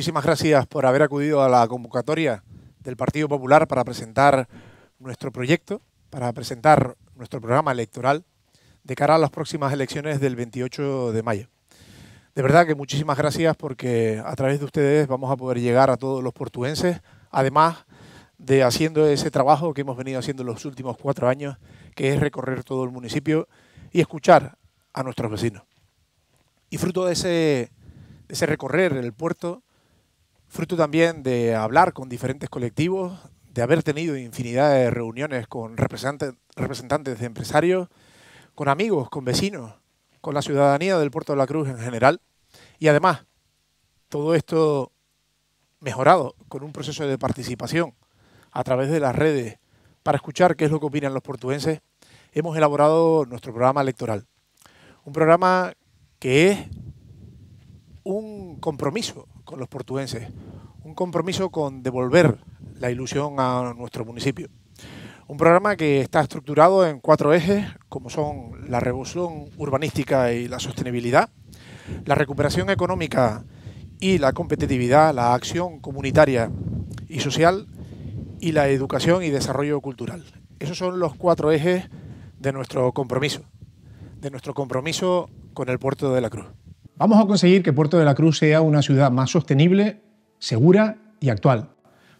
muchísimas gracias por haber acudido a la convocatoria del Partido Popular para presentar nuestro proyecto, para presentar nuestro programa electoral de cara a las próximas elecciones del 28 de mayo. De verdad que muchísimas gracias porque a través de ustedes vamos a poder llegar a todos los portuenses, además de haciendo ese trabajo que hemos venido haciendo en los últimos cuatro años, que es recorrer todo el municipio y escuchar a nuestros vecinos. Y fruto de ese, ese recorrer el puerto, fruto también de hablar con diferentes colectivos, de haber tenido infinidad de reuniones con representantes, de empresarios, con amigos, con vecinos, con la ciudadanía del Puerto de la Cruz en general. Y además, todo esto mejorado con un proceso de participación a través de las redes para escuchar qué es lo que opinan los portuenses, hemos elaborado nuestro programa electoral. Un programa que es un compromiso con los portuenses, un compromiso con devolver la ilusión a nuestro municipio. Un programa que está estructurado en cuatro ejes, como son la revolución urbanística y la sostenibilidad, la recuperación económica y la competitividad, la acción comunitaria y social y la educación y desarrollo cultural. Esos son los cuatro ejes de nuestro compromiso, de nuestro compromiso con el Puerto de la Cruz. Vamos a conseguir que Puerto de la Cruz sea una ciudad más sostenible, segura y actual.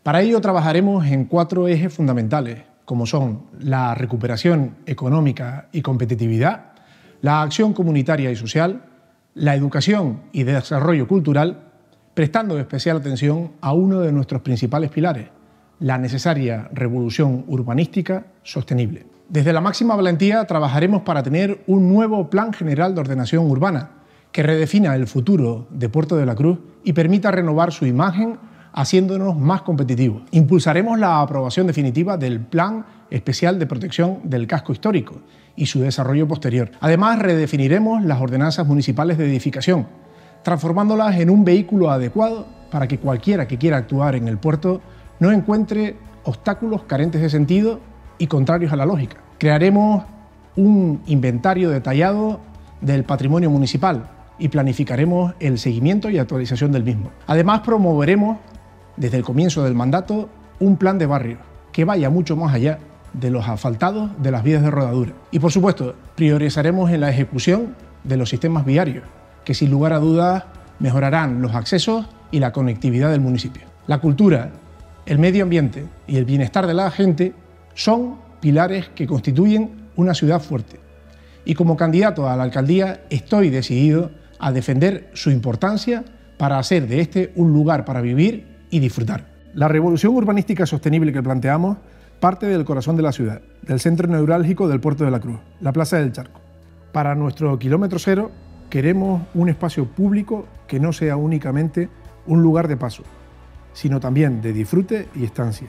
Para ello trabajaremos en cuatro ejes fundamentales como son la recuperación económica y competitividad, la acción comunitaria y social, la educación y desarrollo cultural, prestando especial atención a uno de nuestros principales pilares, la necesaria revolución urbanística sostenible. Desde la máxima valentía trabajaremos para tener un nuevo Plan General de Ordenación Urbana que redefina el futuro de Puerto de la Cruz y permita renovar su imagen haciéndonos más competitivos. Impulsaremos la aprobación definitiva del Plan Especial de Protección del Casco Histórico y su desarrollo posterior. Además, redefiniremos las ordenanzas municipales de edificación, transformándolas en un vehículo adecuado para que cualquiera que quiera actuar en el puerto no encuentre obstáculos carentes de sentido y contrarios a la lógica. Crearemos un inventario detallado del patrimonio municipal y planificaremos el seguimiento y actualización del mismo. Además, promoveremos desde el comienzo del mandato un plan de barrio que vaya mucho más allá de los asfaltados de las vías de rodadura. Y por supuesto, priorizaremos en la ejecución de los sistemas viarios, que sin lugar a dudas mejorarán los accesos y la conectividad del municipio. La cultura, el medio ambiente y el bienestar de la gente son pilares que constituyen una ciudad fuerte. Y como candidato a la alcaldía estoy decidido a defender su importancia para hacer de este un lugar para vivir y disfrutar. La revolución urbanística sostenible que planteamos parte del corazón de la ciudad, del centro neurálgico del Puerto de la Cruz, la Plaza del Charco. Para nuestro kilómetro cero queremos un espacio público que no sea únicamente un lugar de paso, sino también de disfrute y estancia,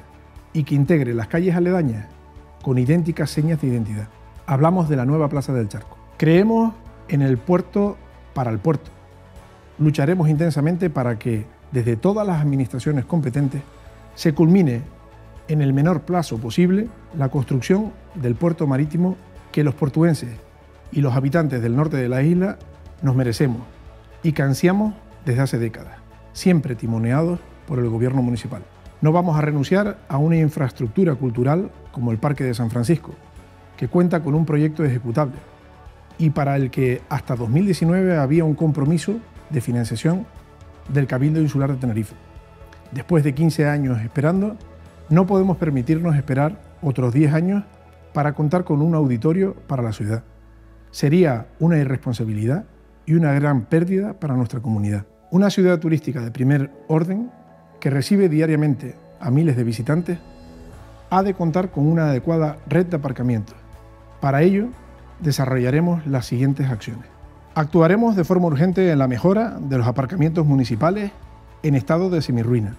y que integre las calles aledañas con idénticas señas de identidad. Hablamos de la nueva Plaza del Charco. Creemos en el puerto para el puerto. Lucharemos intensamente para que desde todas las administraciones competentes, se culmine en el menor plazo posible la construcción del puerto marítimo que los portuenses y los habitantes del norte de la isla nos merecemos y que ansiamos desde hace décadas, siempre timoneados por el gobierno municipal. No vamos a renunciar a una infraestructura cultural como el Parque de San Francisco, que cuenta con un proyecto ejecutable y para el que hasta 2019 había un compromiso de financiación del Cabildo Insular de Tenerife. Después de 15 años esperando, no podemos permitirnos esperar otros 10 años para contar con un auditorio para la ciudad. Sería una irresponsabilidad y una gran pérdida para nuestra comunidad. Una ciudad turística de primer orden que recibe diariamente a miles de visitantes ha de contar con una adecuada red de aparcamientos. Para ello, desarrollaremos las siguientes acciones. Actuaremos de forma urgente en la mejora de los aparcamientos municipales en estado de semirruina.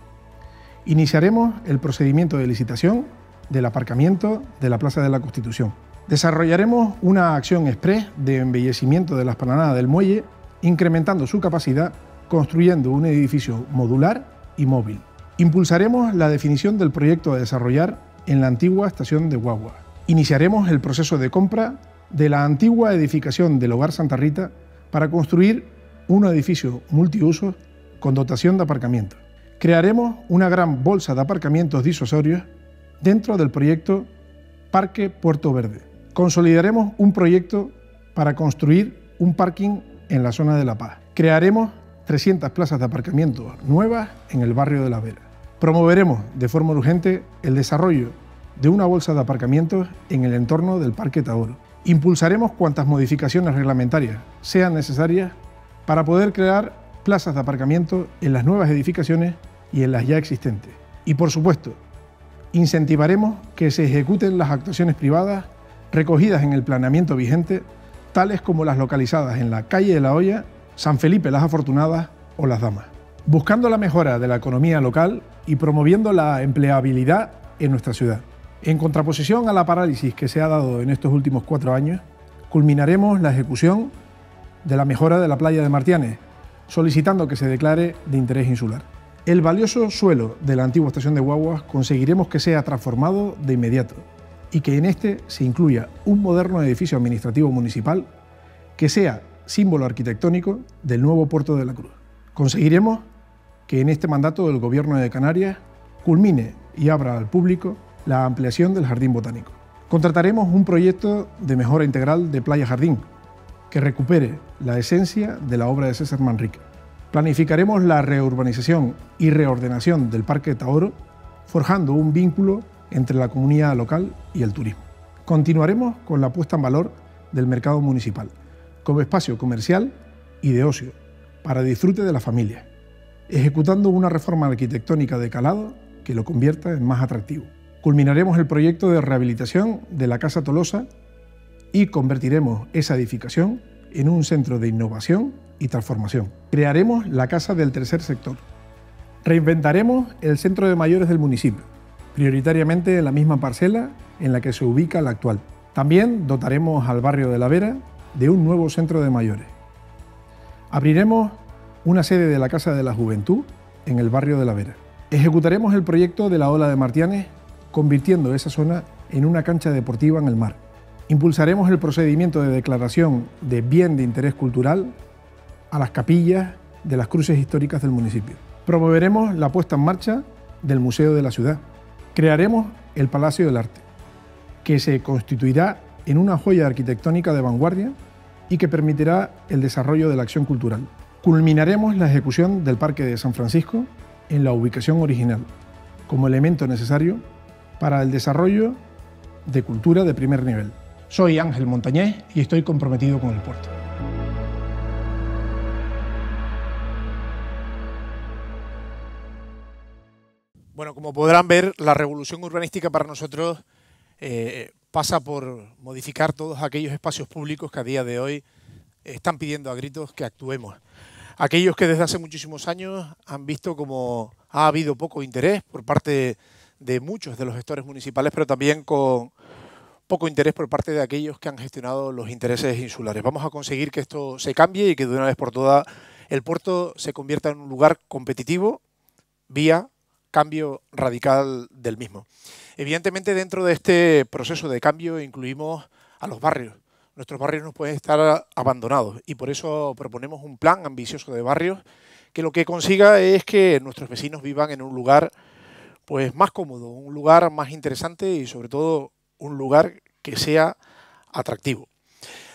Iniciaremos el procedimiento de licitación del aparcamiento de la Plaza de la Constitución. Desarrollaremos una acción express de embellecimiento de la esplanada del muelle, incrementando su capacidad, construyendo un edificio modular y móvil. Impulsaremos la definición del proyecto a desarrollar en la antigua estación de Guagua. Iniciaremos el proceso de compra de la antigua edificación del Hogar Santa Rita para construir un edificio multiuso con dotación de aparcamiento. Crearemos una gran bolsa de aparcamientos disuasorios dentro del proyecto Parque Puerto Verde. Consolidaremos un proyecto para construir un parking en la zona de La Paz. Crearemos 300 plazas de aparcamiento nuevas en el barrio de La Vera. Promoveremos de forma urgente el desarrollo de una bolsa de aparcamientos en el entorno del Parque Tauro. Impulsaremos cuantas modificaciones reglamentarias sean necesarias para poder crear plazas de aparcamiento en las nuevas edificaciones y en las ya existentes. Y por supuesto, incentivaremos que se ejecuten las actuaciones privadas recogidas en el planeamiento vigente, tales como las localizadas en la calle de la Hoya, San Felipe las Afortunadas o Las Damas, buscando la mejora de la economía local y promoviendo la empleabilidad en nuestra ciudad. En contraposición a la parálisis que se ha dado en estos últimos cuatro años, culminaremos la ejecución de la mejora de la playa de Martianes, solicitando que se declare de interés insular. El valioso suelo de la antigua estación de Guaguas conseguiremos que sea transformado de inmediato y que en este se incluya un moderno edificio administrativo municipal que sea símbolo arquitectónico del nuevo puerto de la Cruz. Conseguiremos que en este mandato del Gobierno de Canarias culmine y abra al público la ampliación del Jardín Botánico. Contrataremos un proyecto de mejora integral de Playa Jardín que recupere la esencia de la obra de César Manrique. Planificaremos la reurbanización y reordenación del Parque Taoro, forjando un vínculo entre la comunidad local y el turismo. Continuaremos con la puesta en valor del mercado municipal, como espacio comercial y de ocio, para disfrute de la familia, ejecutando una reforma arquitectónica de calado que lo convierta en más atractivo. Culminaremos el proyecto de rehabilitación de la Casa Tolosa y convertiremos esa edificación en un centro de innovación y transformación. Crearemos la Casa del Tercer Sector. Reinventaremos el centro de mayores del municipio, prioritariamente en la misma parcela en la que se ubica la actual. También dotaremos al barrio de La Vera de un nuevo centro de mayores. Abriremos una sede de la Casa de la Juventud en el barrio de La Vera. Ejecutaremos el proyecto de la Ola de Martianes convirtiendo esa zona en una cancha deportiva en el mar. Impulsaremos el procedimiento de declaración de bien de interés cultural a las capillas de las cruces históricas del municipio. Promoveremos la puesta en marcha del Museo de la Ciudad. Crearemos el Palacio del Arte, que se constituirá en una joya arquitectónica de vanguardia y que permitirá el desarrollo de la acción cultural. Culminaremos la ejecución del Parque de San Francisco en la ubicación original, como elemento necesario para el desarrollo de cultura de primer nivel. Soy Ángel Montañés y estoy comprometido con el puerto. Bueno, como podrán ver, la revolución urbanística para nosotros eh, pasa por modificar todos aquellos espacios públicos que a día de hoy están pidiendo a gritos que actuemos. Aquellos que desde hace muchísimos años han visto como ha habido poco interés por parte de muchos de los gestores municipales, pero también con poco interés por parte de aquellos que han gestionado los intereses insulares. Vamos a conseguir que esto se cambie y que de una vez por todas el puerto se convierta en un lugar competitivo vía cambio radical del mismo. Evidentemente dentro de este proceso de cambio incluimos a los barrios. Nuestros barrios no pueden estar abandonados y por eso proponemos un plan ambicioso de barrios que lo que consiga es que nuestros vecinos vivan en un lugar pues más cómodo, un lugar más interesante y sobre todo un lugar que sea atractivo.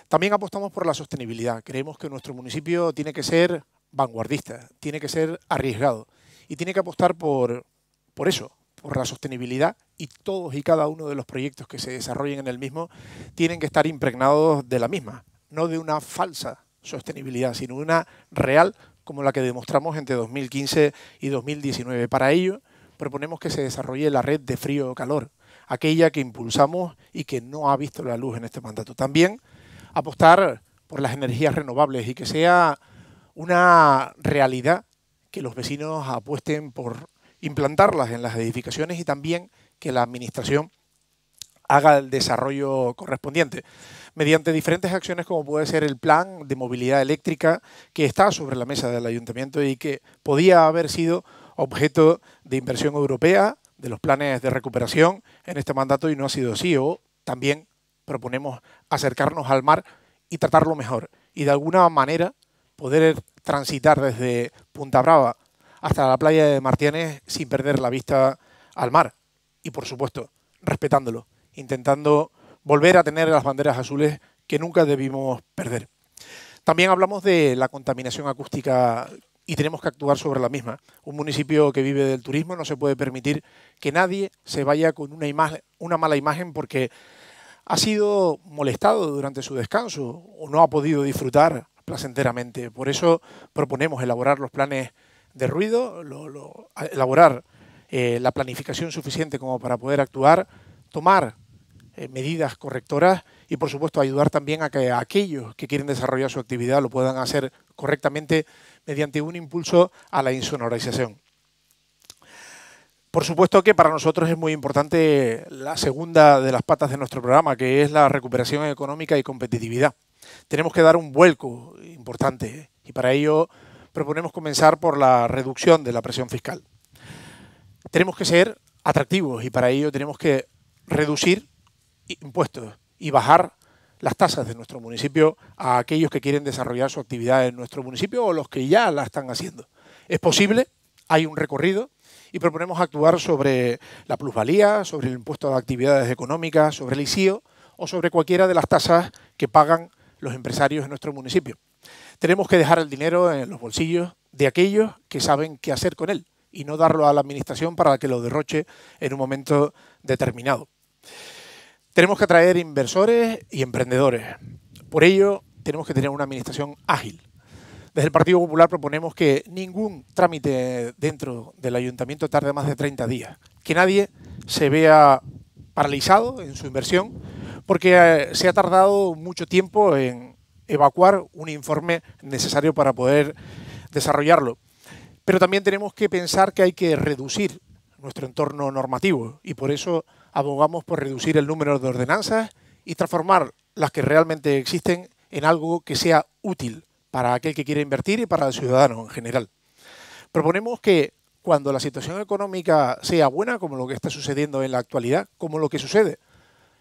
También apostamos por la sostenibilidad. Creemos que nuestro municipio tiene que ser vanguardista, tiene que ser arriesgado y tiene que apostar por, por eso, por la sostenibilidad y todos y cada uno de los proyectos que se desarrollen en el mismo tienen que estar impregnados de la misma, no de una falsa sostenibilidad, sino una real como la que demostramos entre 2015 y 2019. Para ello, proponemos que se desarrolle la red de frío o calor, aquella que impulsamos y que no ha visto la luz en este mandato. También apostar por las energías renovables y que sea una realidad que los vecinos apuesten por implantarlas en las edificaciones y también que la Administración haga el desarrollo correspondiente mediante diferentes acciones como puede ser el plan de movilidad eléctrica que está sobre la mesa del ayuntamiento y que podía haber sido objeto de inversión europea, de los planes de recuperación en este mandato y no ha sido así. O también proponemos acercarnos al mar y tratarlo mejor y de alguna manera poder transitar desde Punta Brava hasta la playa de Martínez sin perder la vista al mar. Y por supuesto, respetándolo, intentando volver a tener las banderas azules que nunca debimos perder. También hablamos de la contaminación acústica y tenemos que actuar sobre la misma. Un municipio que vive del turismo no se puede permitir que nadie se vaya con una, imagen, una mala imagen porque ha sido molestado durante su descanso o no ha podido disfrutar placenteramente. Por eso proponemos elaborar los planes de ruido, elaborar eh, la planificación suficiente como para poder actuar, tomar eh, medidas correctoras y, por supuesto, ayudar también a que aquellos que quieren desarrollar su actividad lo puedan hacer correctamente mediante un impulso a la insonorización. Por supuesto que para nosotros es muy importante la segunda de las patas de nuestro programa, que es la recuperación económica y competitividad. Tenemos que dar un vuelco importante y para ello proponemos comenzar por la reducción de la presión fiscal. Tenemos que ser atractivos y para ello tenemos que reducir impuestos y bajar las tasas de nuestro municipio a aquellos que quieren desarrollar su actividad en nuestro municipio o los que ya la están haciendo. Es posible, hay un recorrido y proponemos actuar sobre la plusvalía, sobre el impuesto de actividades económicas, sobre el ICIO o sobre cualquiera de las tasas que pagan los empresarios en nuestro municipio. Tenemos que dejar el dinero en los bolsillos de aquellos que saben qué hacer con él y no darlo a la administración para que lo derroche en un momento determinado. Tenemos que atraer inversores y emprendedores. Por ello, tenemos que tener una administración ágil. Desde el Partido Popular proponemos que ningún trámite dentro del ayuntamiento tarde más de 30 días, que nadie se vea paralizado en su inversión, porque eh, se ha tardado mucho tiempo en evacuar un informe necesario para poder desarrollarlo. Pero también tenemos que pensar que hay que reducir nuestro entorno normativo y por eso abogamos por reducir el número de ordenanzas y transformar las que realmente existen en algo que sea útil para aquel que quiere invertir y para el ciudadano en general. Proponemos que cuando la situación económica sea buena, como lo que está sucediendo en la actualidad, como lo que sucede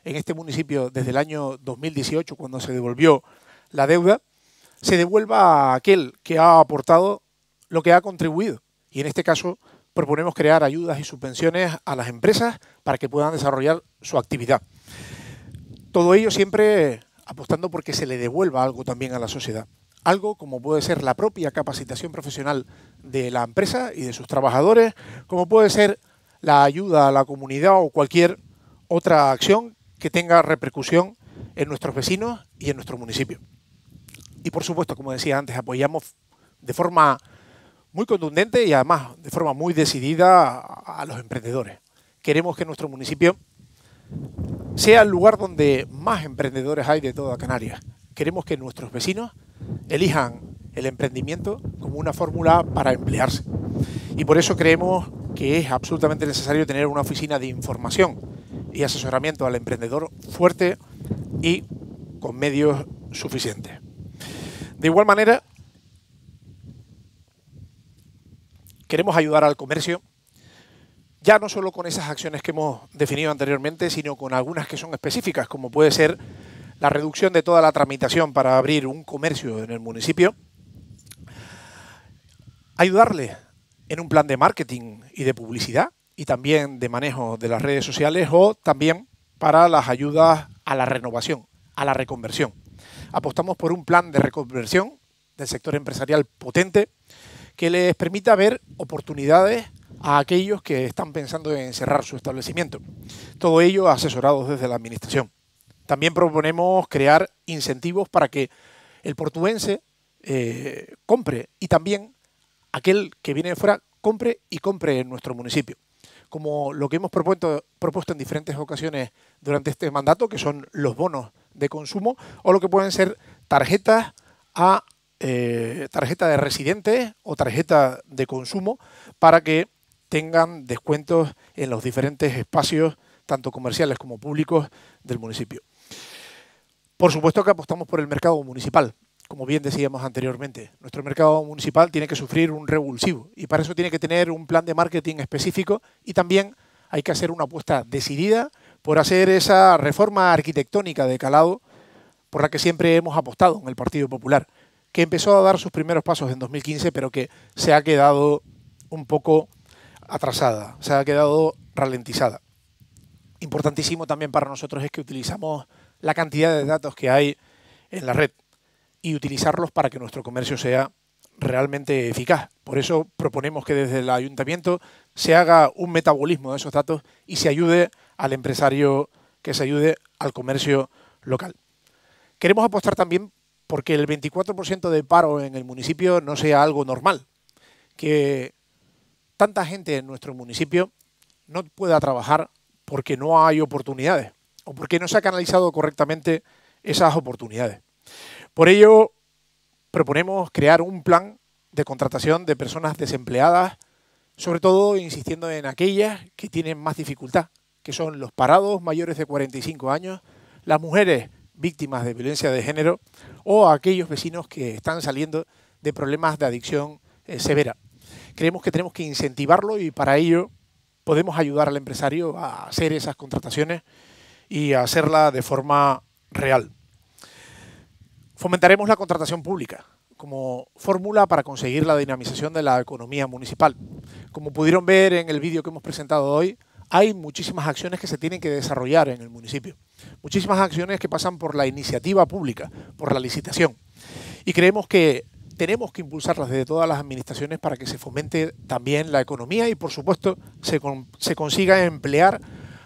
en este municipio desde el año 2018, cuando se devolvió la deuda, se devuelva a aquel que ha aportado lo que ha contribuido. Y en este caso proponemos crear ayudas y subvenciones a las empresas para que puedan desarrollar su actividad. Todo ello siempre apostando porque se le devuelva algo también a la sociedad. Algo como puede ser la propia capacitación profesional de la empresa y de sus trabajadores, como puede ser la ayuda a la comunidad o cualquier otra acción que tenga repercusión en nuestros vecinos y en nuestro municipio. Y por supuesto, como decía antes, apoyamos de forma muy contundente y además de forma muy decidida a, los emprendedores. Queremos que nuestro municipio sea el lugar donde más emprendedores hay de toda Canarias. Queremos que nuestros vecinos elijan el emprendimiento como una fórmula para emplearse. Y por eso creemos que es absolutamente necesario tener una oficina de información y asesoramiento al emprendedor fuerte y con medios suficientes. De igual manera, queremos ayudar al comercio, ya no solo con esas acciones que hemos definido anteriormente, sino con algunas que son específicas, como puede ser la reducción de toda la tramitación para abrir un comercio en el municipio, ayudarle en un plan de marketing y de publicidad y también de manejo de las redes sociales o también para las ayudas a la renovación, a la reconversión. Apostamos por un plan de reconversión del sector empresarial potente que les permita ver oportunidades a aquellos que están pensando en cerrar su establecimiento. Todo ello asesorados desde la Administración. También proponemos crear incentivos para que el portuense eh, compre y también aquel que viene de fuera compre y compre en nuestro municipio. Como lo que hemos propuesto, propuesto en diferentes ocasiones durante este mandato, que son los bonos de consumo o lo que pueden ser tarjetas a eh, tarjeta de residente o tarjeta de consumo para que tengan descuentos en los diferentes espacios, tanto comerciales como públicos, del municipio. Por supuesto que apostamos por el mercado municipal. Como bien decíamos anteriormente, nuestro mercado municipal tiene que sufrir un revulsivo y para eso tiene que tener un plan de marketing específico y también hay que hacer una apuesta decidida por hacer esa reforma arquitectónica de calado por la que siempre hemos apostado en el Partido Popular que empezó a dar sus primeros pasos en 2015, pero que se ha quedado un poco atrasada, se ha quedado ralentizada. Importantísimo también para nosotros es que utilizamos la cantidad de datos que hay en la red y utilizarlos para que nuestro comercio sea realmente eficaz. Por eso proponemos que desde el ayuntamiento se haga un metabolismo de esos datos y se ayude al empresario, que se ayude al comercio local. Queremos apostar también porque el 24% de paro en el municipio no sea algo normal, que tanta gente en nuestro municipio no pueda trabajar porque no hay oportunidades o porque no se ha canalizado correctamente esas oportunidades. Por ello, proponemos crear un plan de contratación de personas desempleadas, sobre todo insistiendo en aquellas que tienen más dificultad, que son los parados mayores de 45 años, las mujeres víctimas de violencia de género o aquellos vecinos que están saliendo de problemas de adicción eh, severa. Creemos que tenemos que incentivarlo y para ello podemos ayudar al empresario a hacer esas contrataciones y a hacerla de forma real. Fomentaremos la contratación pública como fórmula para conseguir la dinamización de la economía municipal. Como pudieron ver en el vídeo que hemos presentado hoy, hay muchísimas acciones que se tienen que desarrollar en el municipio. Muchísimas acciones que pasan por la iniciativa pública, por la licitación. Y creemos que tenemos que impulsarlas desde todas las administraciones para que se fomente también la economía y, por supuesto, se, se consiga emplear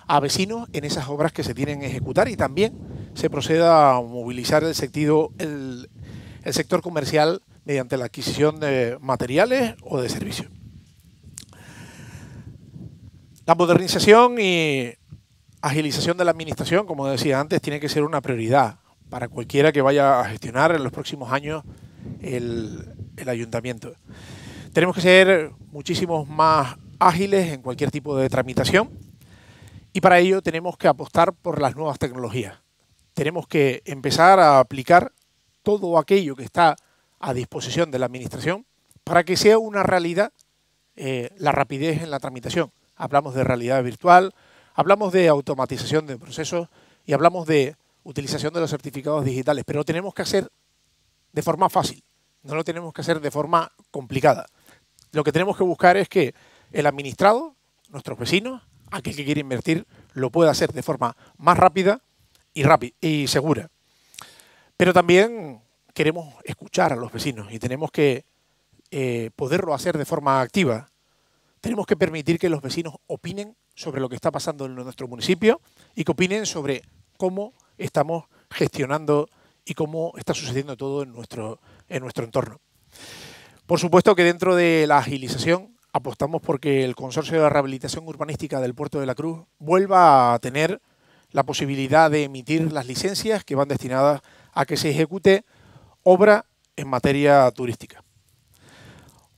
a vecinos en esas obras que se tienen que ejecutar y también se proceda a movilizar el, sentido, el sector comercial mediante la adquisición de materiales o de servicios. La modernización y agilización de la administración, como decía antes, tiene que ser una prioridad para cualquiera que vaya a gestionar en los próximos años el, ayuntamiento. Tenemos que ser muchísimos más ágiles en cualquier tipo de tramitación y para ello tenemos que apostar por las nuevas tecnologías. Tenemos que empezar a aplicar todo aquello que está a disposición de la Administración para que sea una realidad eh, la rapidez en la tramitación. Hablamos de realidad virtual, hablamos de automatización de procesos y hablamos de utilización de los certificados digitales, pero lo tenemos que hacer de forma fácil, no lo tenemos que hacer de forma complicada. Lo que tenemos que buscar es que el administrado, nuestros vecinos, aquel que quiere invertir, lo pueda hacer de forma más rápida y, y segura. Pero también queremos escuchar a los vecinos y tenemos que eh, poderlo hacer de forma activa. Tenemos que permitir que los vecinos opinen sobre lo que está pasando en nuestro municipio y que opinen sobre cómo estamos gestionando y cómo está sucediendo todo en nuestro, en nuestro entorno. Por supuesto que dentro de la agilización apostamos porque el Consorcio de Rehabilitación Urbanística del Puerto de la Cruz vuelva a tener la posibilidad de emitir las licencias que van destinadas a que se ejecute obra en materia turística.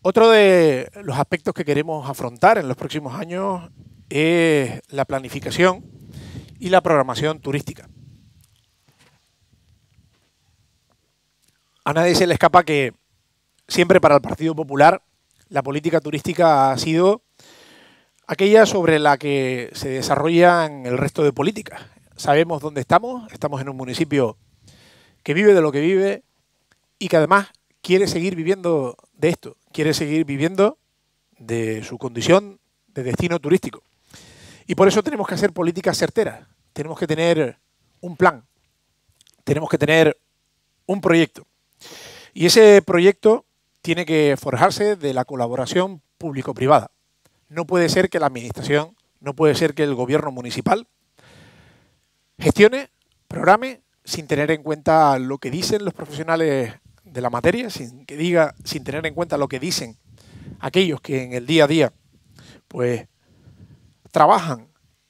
Otro de los aspectos que queremos afrontar en los próximos años es la planificación y la programación turística. A nadie se le escapa que siempre para el Partido Popular la política turística ha sido aquella sobre la que se desarrollan el resto de políticas. Sabemos dónde estamos, estamos en un municipio que vive de lo que vive y que además quiere seguir viviendo de esto, quiere seguir viviendo de su condición de destino turístico. Y por eso tenemos que hacer políticas certeras, tenemos que tener un plan, tenemos que tener un proyecto. Y ese proyecto tiene que forjarse de la colaboración público-privada. No puede ser que la administración, no puede ser que el gobierno municipal gestione, programe, sin tener en cuenta lo que dicen los profesionales de la materia, sin que diga, sin tener en cuenta lo que dicen aquellos que en el día a día pues trabajan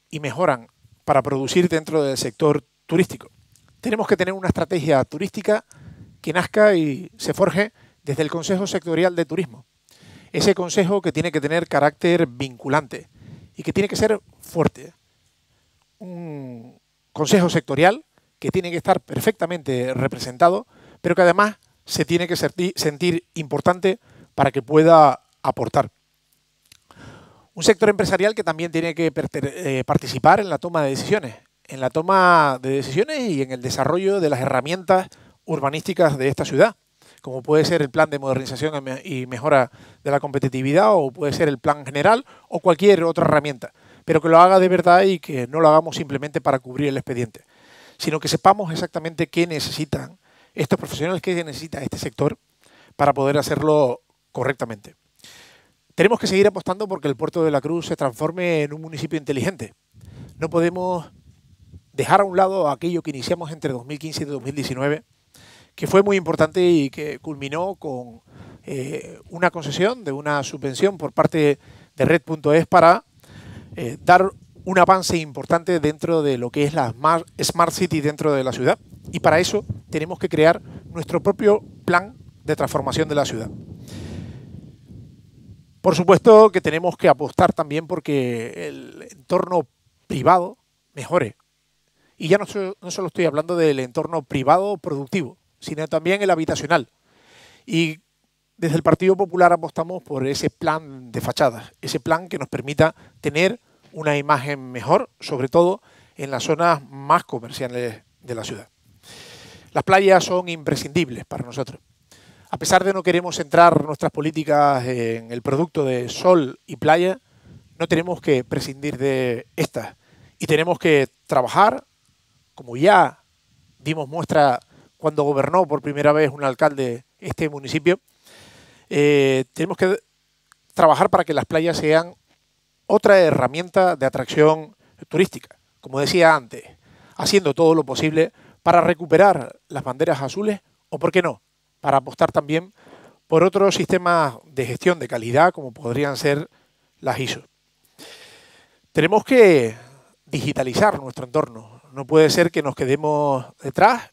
y mejoran para producir dentro del sector turístico. Tenemos que tener una estrategia turística que nazca y se forje desde el Consejo Sectorial de Turismo. Ese consejo que tiene que tener carácter vinculante y que tiene que ser fuerte. Un consejo sectorial que tiene que estar perfectamente representado, pero que además se tiene que sentir importante para que pueda aportar. Un sector empresarial que también tiene que eh, participar en la toma de decisiones, en la toma de decisiones y en el desarrollo de las herramientas urbanísticas de esta ciudad, como puede ser el plan de modernización y mejora de la competitividad, o puede ser el plan general, o cualquier otra herramienta, pero que lo haga de verdad y que no lo hagamos simplemente para cubrir el expediente, sino que sepamos exactamente qué necesitan estos profesionales, qué necesita este sector para poder hacerlo correctamente. Tenemos que seguir apostando porque el puerto de la Cruz se transforme en un municipio inteligente. No podemos dejar a un lado aquello que iniciamos entre 2015 y 2019 que fue muy importante y que culminó con eh, una concesión de una subvención por parte de Red.es para eh, dar un avance importante dentro de lo que es la Smart City dentro de la ciudad. Y para eso tenemos que crear nuestro propio plan de transformación de la ciudad. Por supuesto que tenemos que apostar también porque el entorno privado mejore. Y ya no, solo estoy hablando del entorno privado productivo, sino también el habitacional. Y desde el Partido Popular apostamos por ese plan de fachadas, ese plan que nos permita tener una imagen mejor, sobre todo en las zonas más comerciales de la ciudad. Las playas son imprescindibles para nosotros. A pesar de no queremos centrar nuestras políticas en el producto de sol y playa, no tenemos que prescindir de estas y tenemos que trabajar, como ya dimos muestra cuando gobernó por primera vez un alcalde este municipio, eh, tenemos que trabajar para que las playas sean otra herramienta de atracción turística, como decía antes, haciendo todo lo posible para recuperar las banderas azules o, por qué no, para apostar también por otros sistemas de gestión de calidad como podrían ser las ISO. Tenemos que digitalizar nuestro entorno. No puede ser que nos quedemos detrás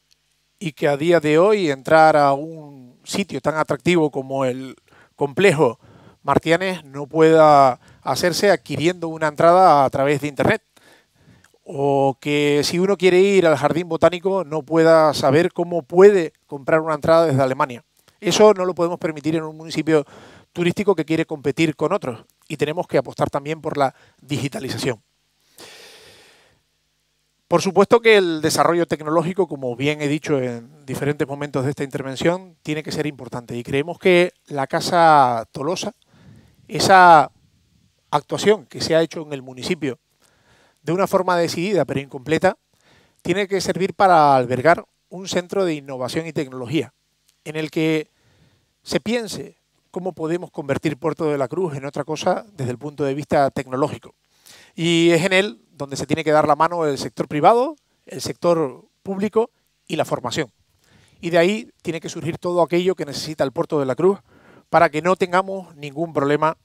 y que a día de hoy entrar a un sitio tan atractivo como el complejo Martianes no pueda hacerse adquiriendo una entrada a través de Internet. O que si uno quiere ir al jardín botánico no pueda saber cómo puede comprar una entrada desde Alemania. Eso no lo podemos permitir en un municipio turístico que quiere competir con otros y tenemos que apostar también por la digitalización. Por supuesto que el desarrollo tecnológico, como bien he dicho en diferentes momentos de esta intervención, tiene que ser importante y creemos que la Casa Tolosa, esa actuación que se ha hecho en el municipio de una forma decidida pero incompleta, tiene que servir para albergar un centro de innovación y tecnología en el que se piense cómo podemos convertir Puerto de la Cruz en otra cosa desde el punto de vista tecnológico. Y es en él donde se tiene que dar la mano el sector privado, el sector público y la formación. Y de ahí tiene que surgir todo aquello que necesita el puerto de la Cruz para que no tengamos ningún problema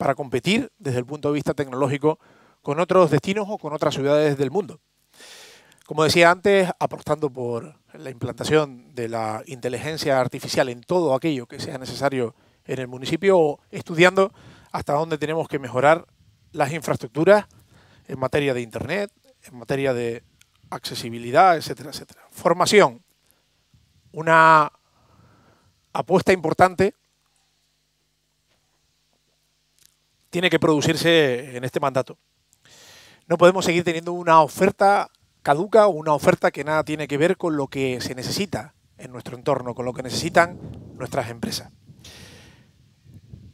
para competir desde el punto de vista tecnológico con otros destinos o con otras ciudades del mundo. Como decía antes, apostando por la implantación de la inteligencia artificial en todo aquello que sea necesario en el municipio, o estudiando hasta dónde tenemos que mejorar las infraestructuras en materia de Internet, en materia de accesibilidad, etcétera, etcétera. Formación, una apuesta importante tiene que producirse en este mandato. No podemos seguir teniendo una oferta caduca o una oferta que nada tiene que ver con lo que se necesita en nuestro entorno, con lo que necesitan nuestras empresas.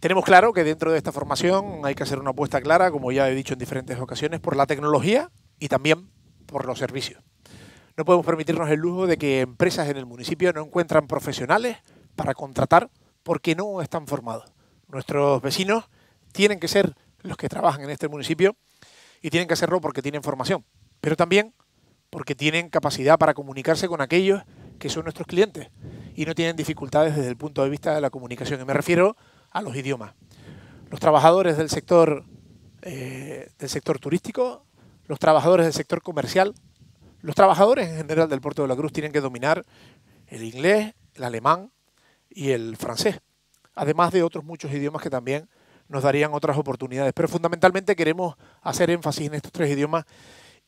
Tenemos claro que dentro de esta formación hay que hacer una apuesta clara, como ya he dicho en diferentes ocasiones, por la tecnología y también por los servicios. No podemos permitirnos el lujo de que empresas en el municipio no encuentran profesionales para contratar porque no están formados. Nuestros vecinos tienen que ser los que trabajan en este municipio y tienen que hacerlo porque tienen formación, pero también porque tienen capacidad para comunicarse con aquellos que son nuestros clientes y no tienen dificultades desde el punto de vista de la comunicación. Y me refiero a los idiomas. Los trabajadores del sector, eh, del sector turístico, los trabajadores del sector comercial, los trabajadores en general del puerto de la Cruz tienen que dominar el inglés, el alemán y el francés, además de otros muchos idiomas que también nos darían otras oportunidades. Pero fundamentalmente queremos hacer énfasis en estos tres idiomas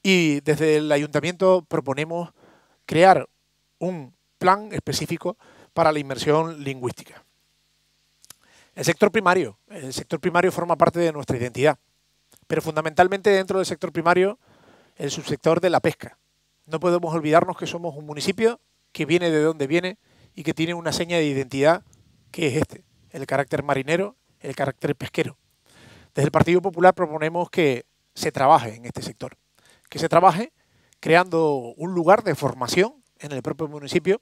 y desde el ayuntamiento proponemos crear un plan específico para la inmersión lingüística. El sector primario. El sector primario forma parte de nuestra identidad. Pero fundamentalmente dentro del sector primario, el subsector de la pesca. No podemos olvidarnos que somos un municipio que viene de donde viene y que tiene una seña de identidad que es este, el carácter marinero, el carácter pesquero. Desde el Partido Popular proponemos que se trabaje en este sector, que se trabaje creando un lugar de formación en el propio municipio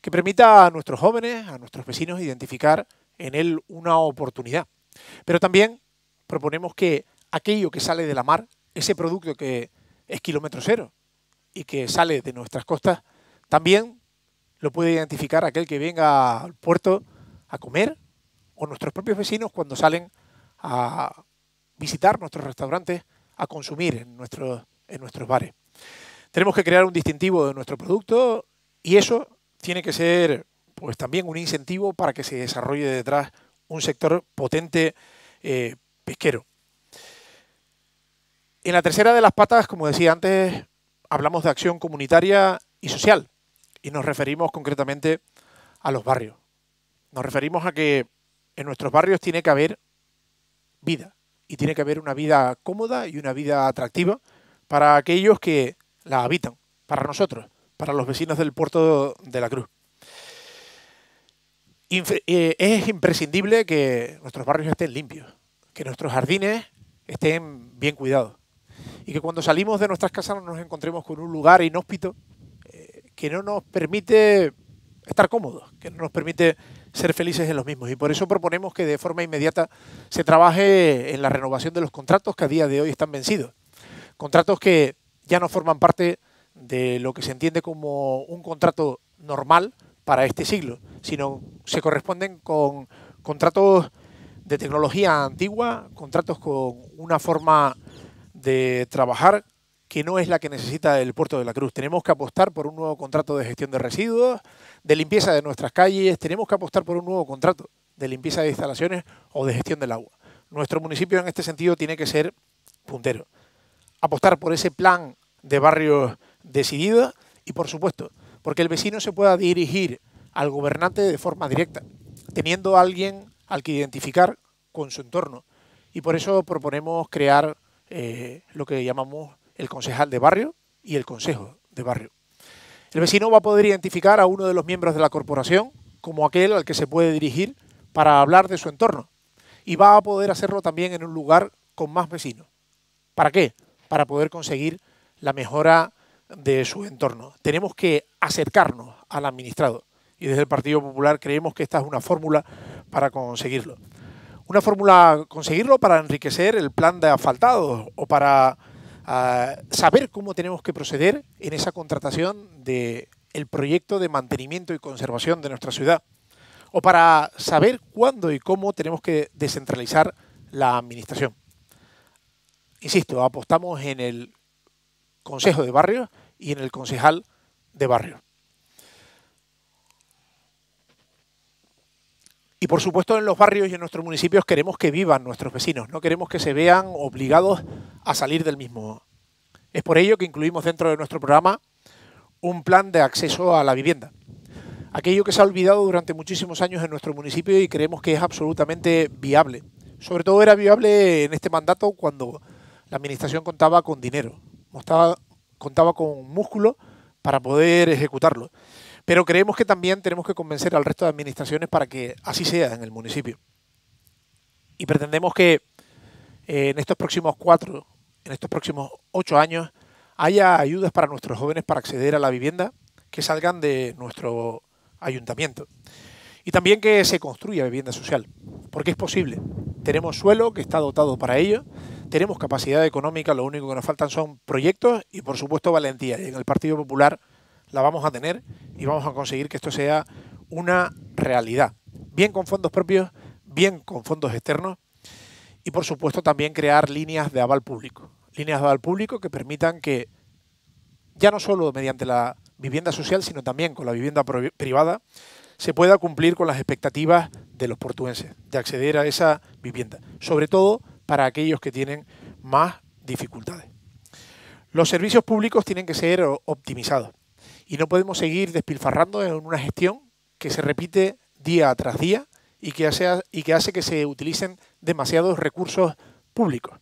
que permita a nuestros jóvenes, a nuestros vecinos identificar en él una oportunidad. Pero también proponemos que aquello que sale de la mar, ese producto que es kilómetro cero y que sale de nuestras costas, también lo puede identificar aquel que venga al puerto a comer o nuestros propios vecinos cuando salen a visitar nuestros restaurantes, a consumir en nuestros, en nuestros bares. Tenemos que crear un distintivo de nuestro producto y eso tiene que ser pues también un incentivo para que se desarrolle detrás un sector potente eh, pesquero. En la tercera de las patas, como decía antes, hablamos de acción comunitaria y social y nos referimos concretamente a los barrios. Nos referimos a que en nuestros barrios tiene que haber vida y tiene que haber una vida cómoda y una vida atractiva para aquellos que la habitan, para nosotros, para los vecinos del puerto de la Cruz. Eh, es imprescindible que nuestros barrios estén limpios, que nuestros jardines estén bien cuidados y que cuando salimos de nuestras casas nos encontremos con un lugar inhóspito eh, que no nos permite estar cómodos, que no nos permite ser felices en los mismos. Y por eso proponemos que de forma inmediata se trabaje en la renovación de los contratos que a día de hoy están vencidos. Contratos que ya no forman parte de lo que se entiende como un contrato normal para este siglo, sino se corresponden con contratos de tecnología antigua, contratos con una forma de trabajar que no es la que necesita el puerto de la Cruz. Tenemos que apostar por un nuevo contrato de gestión de residuos, de limpieza de nuestras calles, tenemos que apostar por un nuevo contrato de limpieza de instalaciones o de gestión del agua. Nuestro municipio en este sentido tiene que ser puntero. Apostar por ese plan de barrios decidido y, por supuesto, porque el vecino se pueda dirigir al gobernante de forma directa, teniendo a alguien al que identificar con su entorno. Y por eso proponemos crear eh, lo que llamamos el concejal de barrio y el consejo de barrio. El vecino va a poder identificar a uno de los miembros de la corporación como aquel al que se puede dirigir para hablar de su entorno. Y va a poder hacerlo también en un lugar con más vecinos. ¿Para qué? Para poder conseguir la mejora de su entorno. Tenemos que acercarnos al administrado y desde el Partido Popular creemos que esta es una fórmula para conseguirlo. Una fórmula conseguirlo para enriquecer el plan de asfaltados o para ah, saber cómo tenemos que proceder en esa contratación del el proyecto de mantenimiento y conservación de nuestra ciudad o para saber cuándo y cómo tenemos que descentralizar la administración. Insisto, apostamos en el Consejo de Barrios y en el concejal de barrio. Y por supuesto en los barrios y en nuestros municipios queremos que vivan nuestros vecinos, no queremos que se vean obligados a salir del mismo. Es por ello que incluimos dentro de nuestro programa un plan de acceso a la vivienda. Aquello que se ha olvidado durante muchísimos años en nuestro municipio y creemos que es absolutamente viable. Sobre todo era viable en este mandato cuando la administración contaba con dinero, contaba con músculo para poder ejecutarlo. Pero creemos que también tenemos que convencer al resto de administraciones para que así sea en el municipio. Y pretendemos que eh, en estos próximos cuatro, en estos próximos ocho años, haya ayudas para nuestros jóvenes para acceder a la vivienda que salgan de nuestro ayuntamiento. Y también que se construya vivienda social, porque es posible. Tenemos suelo que está dotado para ello tenemos capacidad económica, lo único que nos faltan son proyectos y por supuesto valentía. Y en el Partido Popular la vamos a tener y vamos a conseguir que esto sea una realidad. Bien con fondos propios, bien con fondos externos y por supuesto también crear líneas de aval público. Líneas de aval público que permitan que ya no solo mediante la vivienda social, sino también con la vivienda privada, se pueda cumplir con las expectativas de los portuenses de acceder a esa vivienda. Sobre todo para aquellos que tienen más dificultades. Los servicios públicos tienen que ser optimizados y no podemos seguir despilfarrando en una gestión que se repite día tras día y que hace, y que, hace que se utilicen demasiados recursos públicos.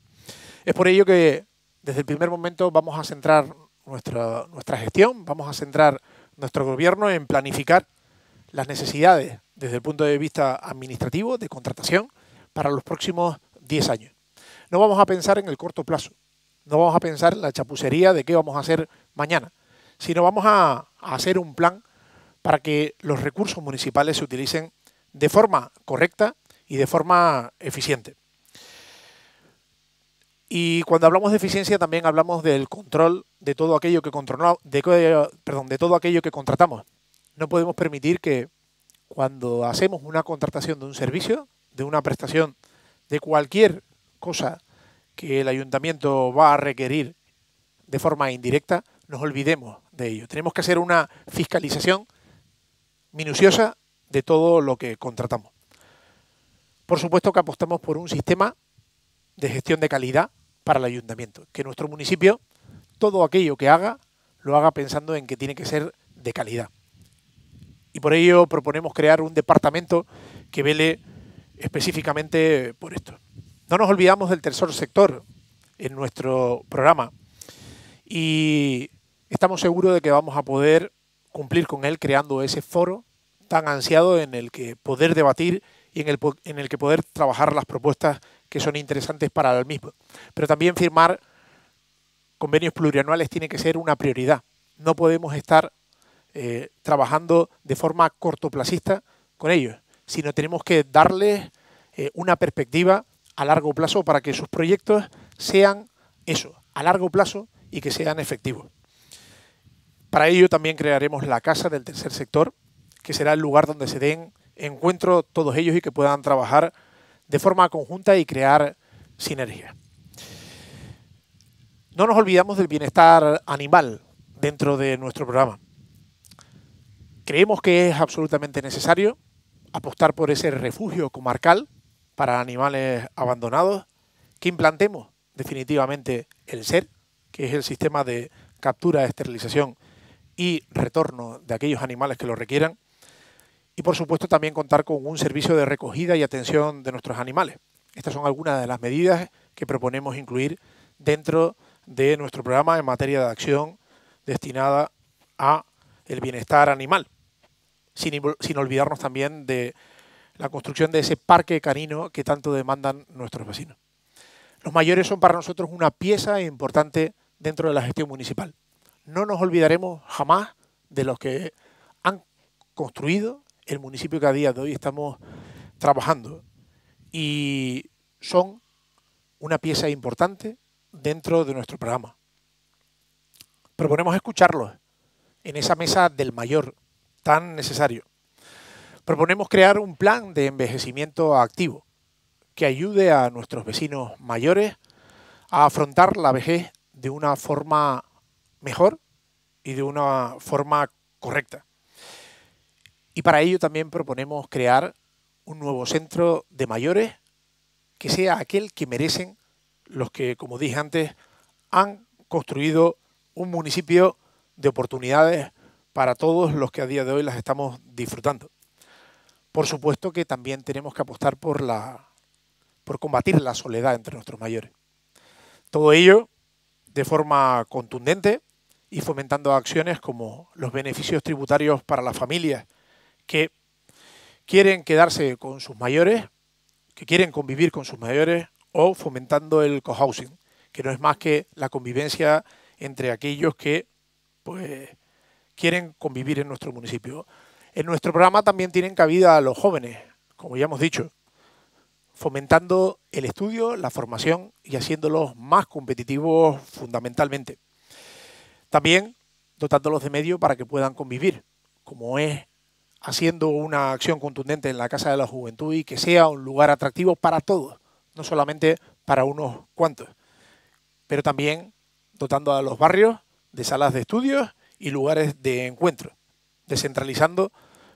Es por ello que desde el primer momento vamos a centrar nuestra, nuestra gestión, vamos a centrar nuestro gobierno en planificar las necesidades desde el punto de vista administrativo, de contratación, para los próximos 10 años. No vamos a pensar en el corto plazo, no vamos a pensar en la chapucería de qué vamos a hacer mañana, sino vamos a, hacer un plan para que los recursos municipales se utilicen de forma correcta y de forma eficiente. Y cuando hablamos de eficiencia también hablamos del control de todo aquello que perdón, de todo aquello que contratamos. No podemos permitir que cuando hacemos una contratación de un servicio, de una prestación, de cualquier cosa que el ayuntamiento va a requerir de forma indirecta, nos olvidemos de ello. Tenemos que hacer una fiscalización minuciosa de todo lo que contratamos. Por supuesto que apostamos por un sistema de gestión de calidad para el ayuntamiento. Que nuestro municipio, todo aquello que haga, lo haga pensando en que tiene que ser de calidad. Y por ello proponemos crear un departamento que vele específicamente por esto. No nos olvidamos del tercer sector en nuestro programa y estamos seguros de que vamos a poder cumplir con él creando ese foro tan ansiado en el que poder debatir y en el, que poder trabajar las propuestas que son interesantes para el mismo. Pero también firmar convenios plurianuales tiene que ser una prioridad. No podemos estar eh, trabajando de forma cortoplacista con ellos, sino tenemos que darles eh, una perspectiva a largo plazo para que sus proyectos sean eso, a largo plazo y que sean efectivos. Para ello también crearemos la Casa del Tercer Sector, que será el lugar donde se den encuentro todos ellos y que puedan trabajar de forma conjunta y crear sinergia. No nos olvidamos del bienestar animal dentro de nuestro programa. Creemos que es absolutamente necesario apostar por ese refugio comarcal para animales abandonados, que implantemos definitivamente el SER, que es el sistema de captura, esterilización y retorno de aquellos animales que lo requieran, y por supuesto también contar con un servicio de recogida y atención de nuestros animales. Estas son algunas de las medidas que proponemos incluir dentro de nuestro programa en materia de acción destinada a el bienestar animal, sin, sin olvidarnos también de la construcción de ese parque canino que tanto demandan nuestros vecinos. Los mayores son para nosotros una pieza importante dentro de la gestión municipal. No nos olvidaremos jamás de los que han construido el municipio que a día de hoy estamos trabajando y son una pieza importante dentro de nuestro programa. Proponemos escucharlos en esa mesa del mayor tan necesario. Proponemos crear un plan de envejecimiento activo que ayude a nuestros vecinos mayores a afrontar la vejez de una forma mejor y de una forma correcta. Y para ello también proponemos crear un nuevo centro de mayores que sea aquel que merecen los que, como dije antes, han construido un municipio de oportunidades para todos los que a día de hoy las estamos disfrutando. Por supuesto que también tenemos que apostar por, la, por combatir la soledad entre nuestros mayores. Todo ello de forma contundente y fomentando acciones como los beneficios tributarios para las familias que quieren quedarse con sus mayores, que quieren convivir con sus mayores o fomentando el cohousing, que no es más que la convivencia entre aquellos que pues quieren convivir en nuestro municipio. En nuestro programa también tienen cabida los jóvenes, como ya hemos dicho, fomentando el estudio, la formación y haciéndolos más competitivos fundamentalmente. También dotándolos de medios para que puedan convivir, como es haciendo una acción contundente en la Casa de la Juventud y que sea un lugar atractivo para todos, no solamente para unos cuantos, pero también dotando a los barrios de salas de estudios y lugares de encuentro, descentralizando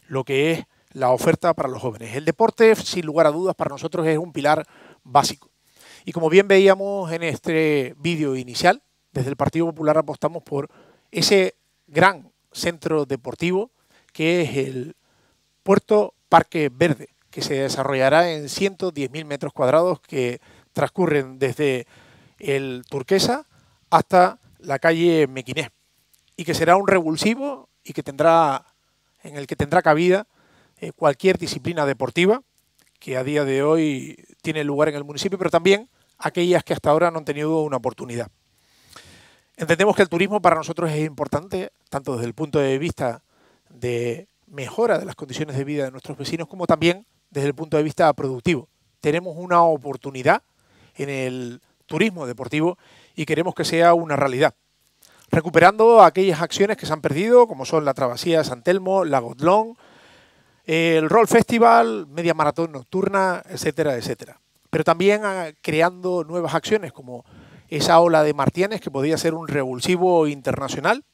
lo que es la oferta para los jóvenes. El deporte, sin lugar a dudas, para nosotros es un pilar básico. Y como bien veíamos en este vídeo inicial, desde el Partido Popular apostamos por ese gran centro deportivo que es el Puerto Parque Verde, que se desarrollará en 110.000 metros cuadrados que transcurren desde el Turquesa hasta la calle Mequiné y que será un revulsivo y que tendrá en el que tendrá cabida eh, cualquier disciplina deportiva que a día de hoy tiene lugar en el municipio, pero también aquellas que hasta ahora no han tenido una oportunidad. Entendemos que el turismo para nosotros es importante, tanto desde el punto de vista de mejora de las condiciones de vida de nuestros vecinos, como también desde el punto de vista productivo. Tenemos una oportunidad en el turismo deportivo y queremos que sea una realidad. Recuperando aquellas acciones que se han perdido, como son la Travesía de San Telmo, la Gotlón, el Roll Festival, Media Maratón Nocturna, etcétera, etcétera. Pero también ah, creando nuevas acciones como esa ola de Martínez que podía ser un revulsivo internacional.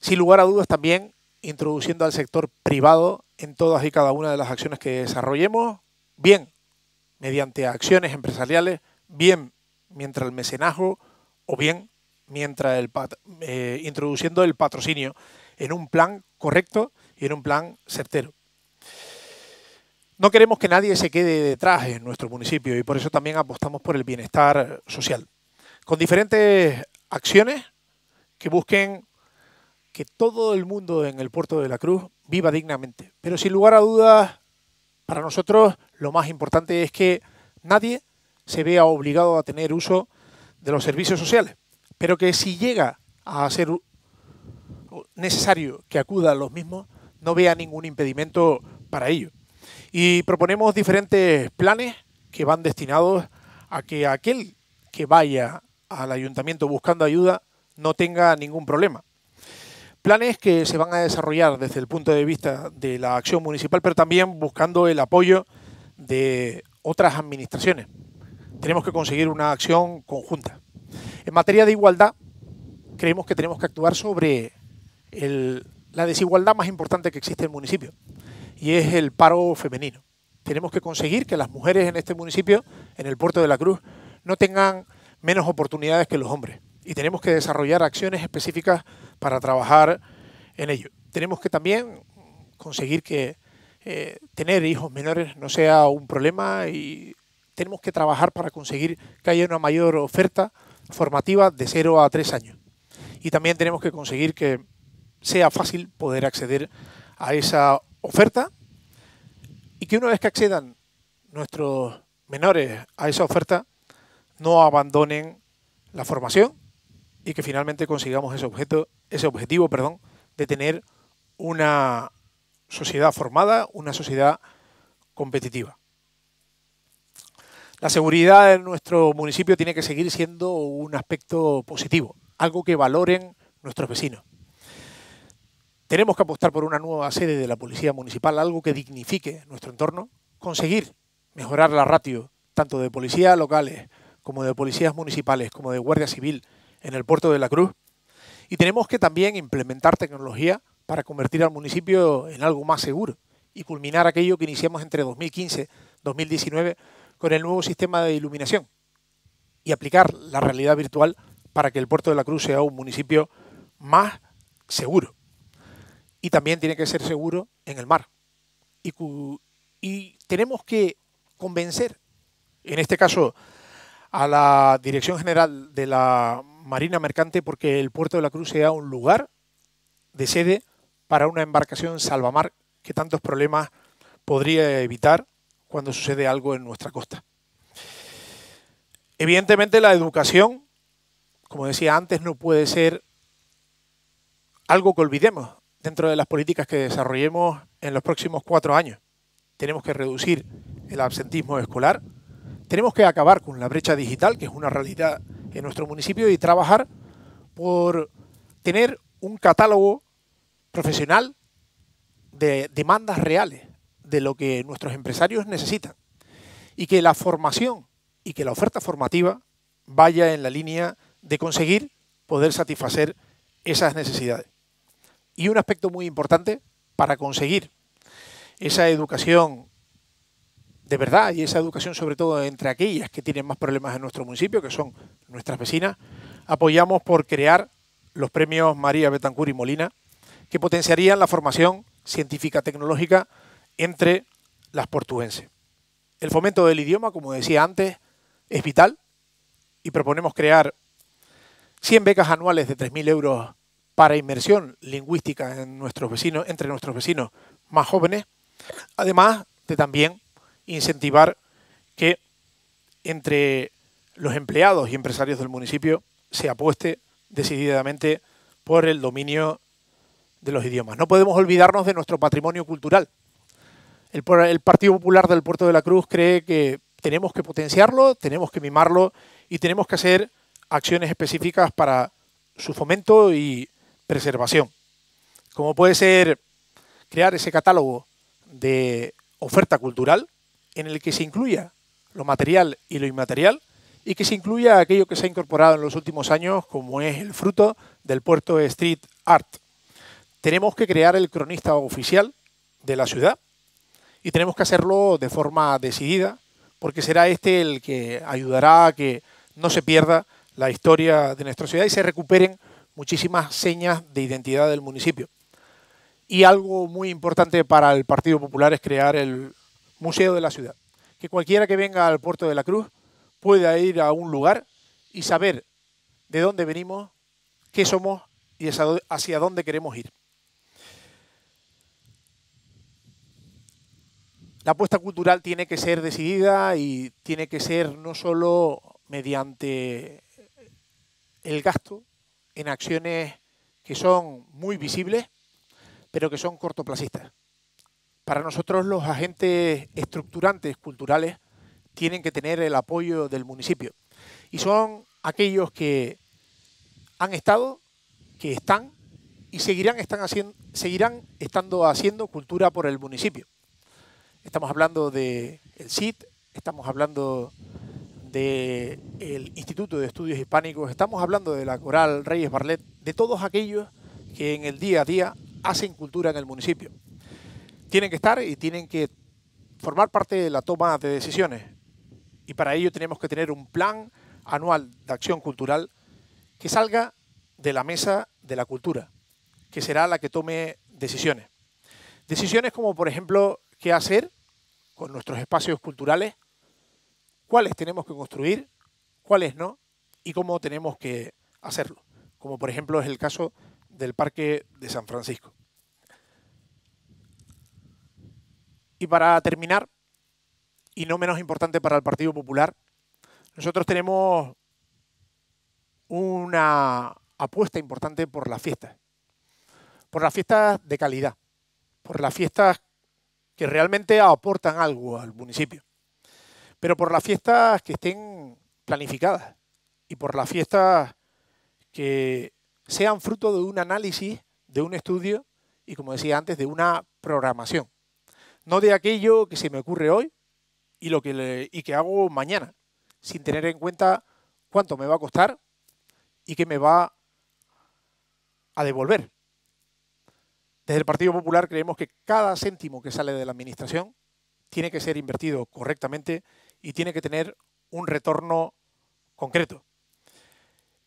Sin lugar a dudas también introduciendo al sector privado en todas y cada una de las acciones que desarrollemos, bien mediante acciones empresariales, bien mientras el mecenazgo o bien mientras el eh, introduciendo el patrocinio en un plan correcto y en un plan certero. No queremos que nadie se quede detrás en nuestro municipio y por eso también apostamos por el bienestar social, con diferentes acciones que busquen que todo el mundo en el puerto de la Cruz viva dignamente. Pero sin lugar a dudas, para nosotros lo más importante es que nadie se vea obligado a tener uso de los servicios sociales, pero que si llega a ser necesario que acuda a los mismos, no vea ningún impedimento para ello. Y proponemos diferentes planes que van destinados a que aquel que vaya al ayuntamiento buscando ayuda no tenga ningún problema. Planes que se van a desarrollar desde el punto de vista de la acción municipal, pero también buscando el apoyo de otras administraciones. Tenemos que conseguir una acción conjunta. En materia de igualdad, creemos que tenemos que actuar sobre la desigualdad más importante que existe en el municipio, y es el paro femenino. Tenemos que conseguir que las mujeres en este municipio, en el puerto de la Cruz, no tengan menos oportunidades que los hombres. Y tenemos que desarrollar acciones específicas para trabajar en ello. Tenemos que también conseguir que eh, tener hijos menores no sea un problema y tenemos que trabajar para conseguir que haya una mayor oferta formativa de 0 a 3 años. Y también tenemos que conseguir que sea fácil poder acceder a esa oferta y que una vez que accedan nuestros menores a esa oferta, no abandonen la formación y que finalmente consigamos ese, objeto, ese objetivo perdón, de tener una sociedad formada, una sociedad competitiva. La seguridad en nuestro municipio tiene que seguir siendo un aspecto positivo, algo que valoren nuestros vecinos. Tenemos que apostar por una nueva sede de la Policía Municipal, algo que dignifique nuestro entorno, conseguir mejorar la ratio tanto de policías locales como de policías municipales, como de Guardia Civil en el puerto de la Cruz. Y tenemos que también implementar tecnología para convertir al municipio en algo más seguro y culminar aquello que iniciamos entre 2015 y 2019 con el nuevo sistema de iluminación y aplicar la realidad virtual para que el puerto de la Cruz sea un municipio más seguro y también tiene que ser seguro en el mar. Y, tenemos que convencer, en este caso, a la Dirección General de la Marina Mercante porque el puerto de la Cruz sea un lugar de sede para una embarcación salvamar que tantos problemas podría evitar cuando sucede algo en nuestra costa. Evidentemente la educación, como decía antes, no puede ser algo que olvidemos dentro de las políticas que desarrollemos en los próximos cuatro años. Tenemos que reducir el absentismo escolar, tenemos que acabar con la brecha digital, que es una realidad en nuestro municipio, y trabajar por tener un catálogo profesional de demandas reales de lo que nuestros empresarios necesitan y que la formación y que la oferta formativa vaya en la línea de conseguir poder satisfacer esas necesidades. Y un aspecto muy importante para conseguir esa educación de verdad y esa educación sobre todo entre aquellas que tienen más problemas en nuestro municipio, que son nuestras vecinas, apoyamos por crear los premios María Betancur y Molina, que potenciarían la formación científica tecnológica entre las portuguenses. El fomento del idioma, como decía antes, es vital y proponemos crear 100 becas anuales de 3.000 euros para inmersión lingüística en nuestros vecinos, entre nuestros vecinos más jóvenes, además de también incentivar que entre los empleados y empresarios del municipio se apueste decididamente por el dominio de los idiomas. No podemos olvidarnos de nuestro patrimonio cultural. El, el, Partido Popular del Puerto de la Cruz cree que tenemos que potenciarlo, tenemos que mimarlo y tenemos que hacer acciones específicas para su fomento y preservación. Como puede ser crear ese catálogo de oferta cultural en el que se incluya lo material y lo inmaterial y que se incluya aquello que se ha incorporado en los últimos años como es el fruto del puerto Street Art. Tenemos que crear el cronista oficial de la ciudad y tenemos que hacerlo de forma decidida porque será este el que ayudará a que no se pierda la historia de nuestra ciudad y se recuperen muchísimas señas de identidad del municipio. Y algo muy importante para el Partido Popular es crear el Museo de la Ciudad. Que cualquiera que venga al Puerto de la Cruz pueda ir a un lugar y saber de dónde venimos, qué somos y hacia dónde queremos ir. La apuesta cultural tiene que ser decidida y tiene que ser no solo mediante el gasto en acciones que son muy visibles, pero que son cortoplacistas. Para nosotros los agentes estructurantes culturales tienen que tener el apoyo del municipio y son aquellos que han estado, que están y seguirán, haciendo, seguirán estando haciendo cultura por el municipio. Estamos hablando del el CIT, estamos hablando del Instituto de Estudios Hispánicos, estamos hablando de la Coral Reyes Barlet, de todos aquellos que en el día a día hacen cultura en el municipio. Tienen que estar y tienen que formar parte de la toma de decisiones. Y para ello tenemos que tener un plan anual de acción cultural que salga de la mesa de la cultura, que será la que tome decisiones. Decisiones como, por ejemplo, qué hacer con nuestros espacios culturales cuáles tenemos que construir, cuáles no y cómo tenemos que hacerlo, como por ejemplo es el caso del Parque de San Francisco. Y para terminar, y no menos importante para el Partido Popular, nosotros tenemos una apuesta importante por las fiestas, por las fiestas de calidad, por las fiestas que realmente aportan algo al municipio pero por las fiestas que estén planificadas y por las fiestas que sean fruto de un análisis, de un estudio y, como decía antes, de una programación. No de aquello que se me ocurre hoy y, lo que, y que hago mañana, sin tener en cuenta cuánto me va a costar y qué me va a devolver. Desde el Partido Popular creemos que cada céntimo que sale de la Administración tiene que ser invertido correctamente y tiene que tener un retorno concreto.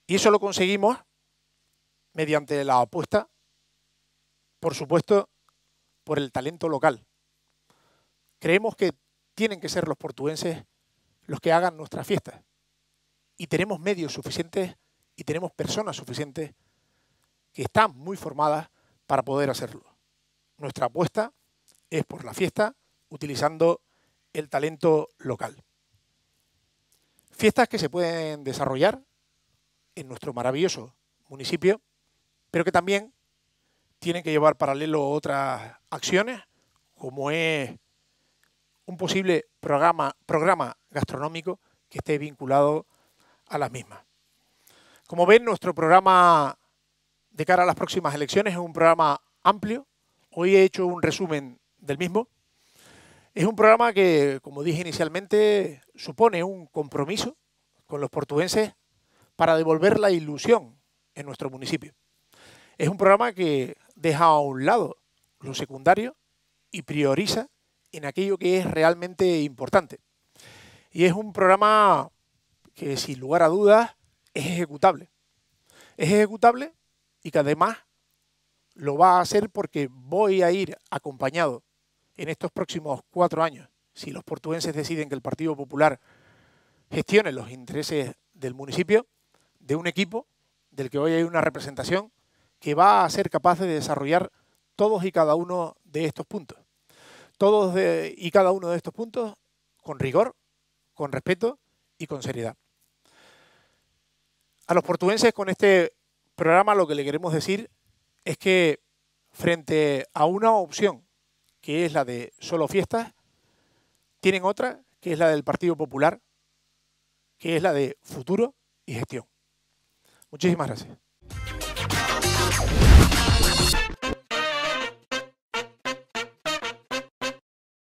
Y eso lo conseguimos mediante la apuesta, por supuesto, por el talento local. Creemos que tienen que ser los portuenses los que hagan nuestras fiestas. Y tenemos medios suficientes y tenemos personas suficientes que están muy formadas para poder hacerlo. Nuestra apuesta es por la fiesta utilizando el talento local. Fiestas que se pueden desarrollar en nuestro maravilloso municipio, pero que también tienen que llevar paralelo otras acciones, como es un posible programa, gastronómico que esté vinculado a las mismas. Como ven, nuestro programa de cara a las próximas elecciones es un programa amplio. Hoy he hecho un resumen del mismo. Es un programa que, como dije inicialmente, supone un compromiso con los portugueses para devolver la ilusión en nuestro municipio. Es un programa que deja a un lado lo secundario y prioriza en aquello que es realmente importante. Y es un programa que, sin lugar a dudas, es ejecutable. Es ejecutable y que además lo va a hacer porque voy a ir acompañado en estos próximos cuatro años, si los portugueses deciden que el Partido Popular gestione los intereses del municipio, de un equipo del que hoy hay una representación que va a ser capaz de desarrollar todos y cada uno de estos puntos. Todos y cada uno de estos puntos con rigor, con respeto y con seriedad. A los portugueses con este programa lo que le queremos decir es que frente a una opción que es la de solo fiestas, tienen otra que es la del Partido Popular, que es la de futuro y gestión. Muchísimas gracias.